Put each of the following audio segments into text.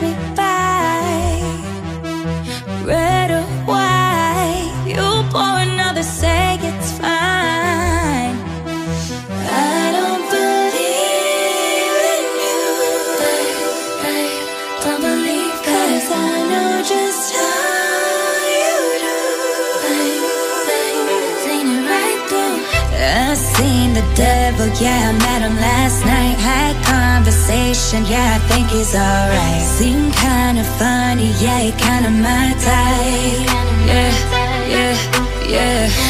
me by. Red or white, you pour another, say it's fine. I don't believe in you. I don't I know just how you do. Seen it right. I seen the devil, yeah, I met him last night. Had conversation, yeah, I think he's alright. Seemed kinda funny, yeah, kinda my type. Yeah, yeah, yeah.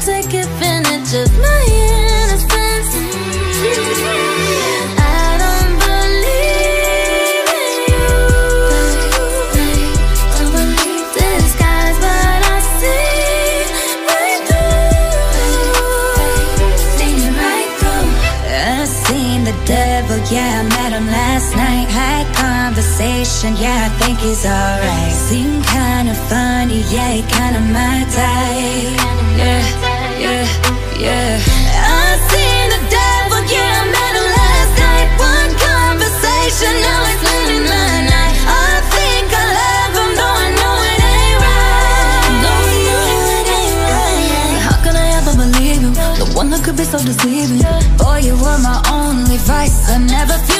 Take advantage of my innocence. I don't believe in you. I see right through. Right through. I seen the devil, yeah, I met him last night. Had conversation, yeah, I think he's alright. Seemed kinda funny, yeah, he kinda my type. Yeah, yeah. I seen the devil, last night. One conversation, now he's spending my night. I think I love him, though I know it ain't right. Though I know it ain't right. How could I ever believe you? The one that could be so deceiving. Boy, you were my only vice. I never feel